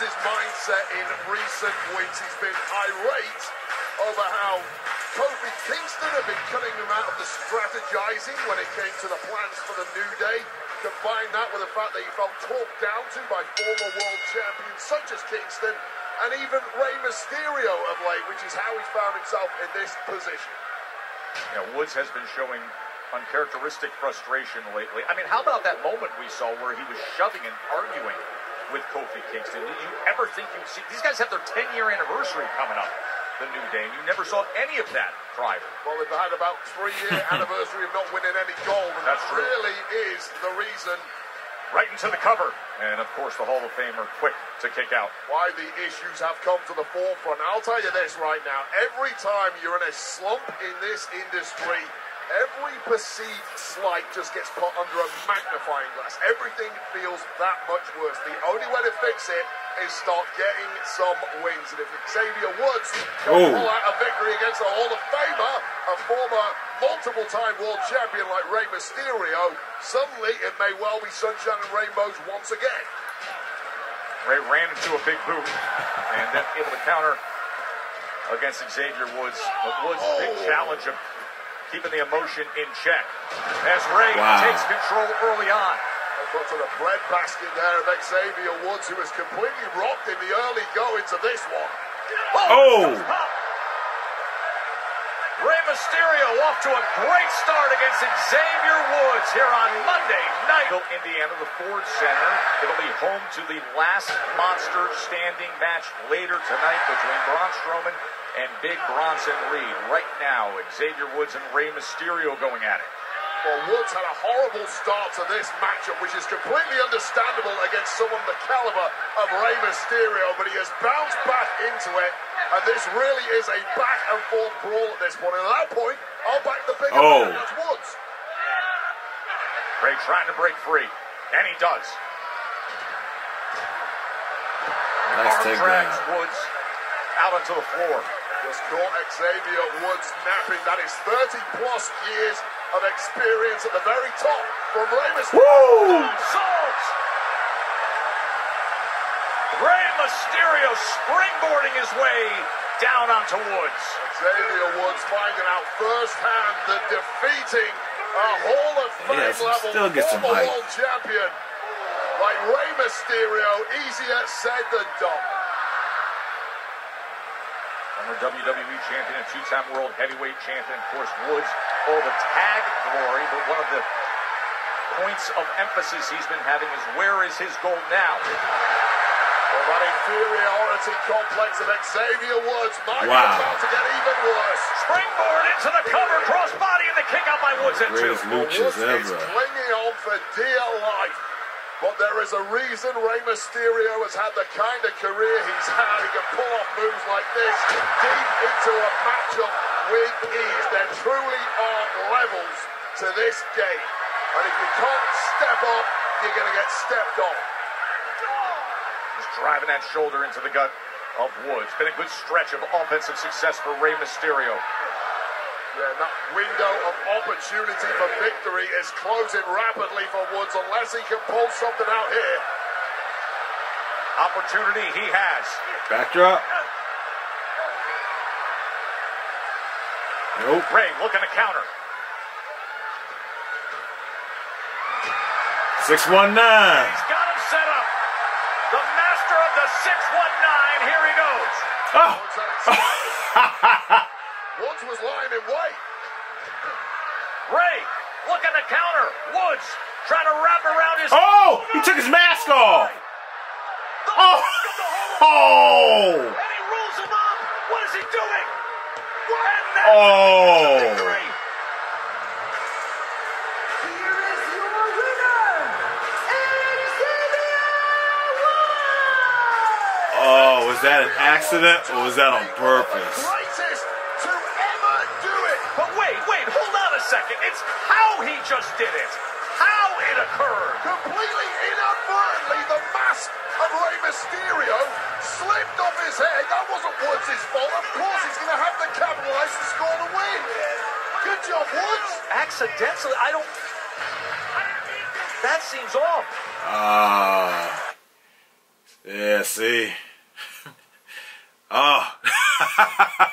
Woods' mindset in recent weeks. He's been irate over how Kofi Kingston had been cutting him out of the strategizing when it came to the plans for the New Day. Combine that with the fact that he felt talked down to by former world champions such as Kingston and even Rey Mysterio of late, which is how he found himself in this position. Know, Woods has been showing uncharacteristic frustration lately. I mean, how about that moment we saw where he was shoving and arguing with Kofi Kingston? Did you ever think you'd see these guys have their 10 year anniversary coming up? The New Day, and you never saw any of that prior. Well, they've had about three year anniversary of not winning any gold, and That's that true. really is the reason Right into the cover. And of course, the Hall of Famer quick to kick out. why the issues have come to the forefront. I'll tell you this right now every time you're in a slump in this industry, every perceived slight just gets put under a magnifying glass. Everything feels that much worse. The only way to fix it is start getting some wins. And if Xavier Woods can Oh. pull out a victory against a Hall of Famer, a former multiple time world champion like Rey Mysterio, suddenly it may well be sunshine and rainbows once again. Rey ran into a big boot and then able to counter against Xavier Woods. But Woods' big oh. challenge of keeping the emotion in check as Rey Wow. takes control early on. Got to the breadbasket there of Xavier Woods, who was completely rocked in the early goings of this one. Oh. oh! goes pop. Rey Mysterio off to a great start against Xavier Woods here on Monday night. Indiana, the Ford Center. It'll be home to the last monster standing match later tonight between Braun Strowman and Big Bronson Reed. Right now, Xavier Woods and Rey Mysterio going at it. Well, Woods had a horrible start to this matchup, which is completely understandable against someone the caliber of Rey Mysterio, but he has bounced back into it, and this really is a back and forth brawl at this point. And at that point, I'll back the bigger Oh. man, that's Woods. Rey trying to break free, and he does. Nice Arm takedown. drags Woods out onto the floor. Just caught Xavier Woods napping. That is 30 plus years of experience at the very top from Rey Mysterio. Rey Mysterio springboarding his way down onto Woods. Xavier Woods finding out firsthand that defeating a Hall of Fame Yes, level still get some world champion like Rey Mysterio, easier said than done. Former WWE champion and two-time world heavyweight champion, of course, Woods. All the tag glory, but one of the points of emphasis he's been having is where is his gold now? Well, that inferiority complex of Xavier Woods might Wow. be about to get even worse. Springboard into the cover, crossbody, and the kick out by Woods at two. Greatest luchas ever. clinging on for dear life. But there is a reason Rey Mysterio has had the kind of career he's had. He can pull off moves like this deep into a matchup with ease. There truly are levels to this game. And if you can't step up, you're going to get stepped on. Just driving that shoulder into the gut of Woods. Been a good stretch of offensive success for Rey Mysterio. Yeah, that window of opportunity for victory is closing rapidly for Woods unless he can pull something out here. Opportunity he has. Backdrop. Nope. Rey looking to counter. 619. He's got him set up. The master of the 619. Here he goes. Oh. Woods had it Woods was lying in wait. Rey looking to counter. Woods trying to wrap around his. Oh! He took his mask off. The Oh. mask of the Hall of Fame. Oh! And he rolls him up. What is he doing? And oh. that's Oh. the victory. Here is your winner, Xavier Woods! Oh, was that an accident or was that on purpose? Second. It's how he just did it. How it occurred. Completely inadvertently, the mask of Rey Mysterio slipped off his head. That wasn't Woods' fault. Of course, he's going to have to capitalize to score the win. Good job, Woods. Accidentally, I don't. That seems off. Ah. yeah, Yeah, see. oh.